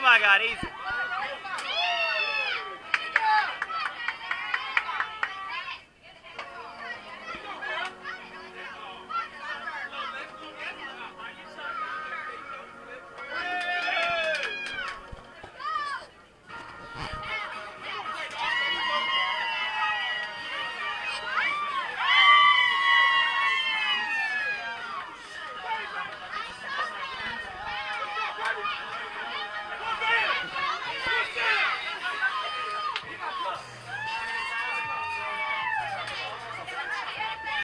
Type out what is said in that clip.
Oh my god, easy.